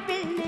بالنسبة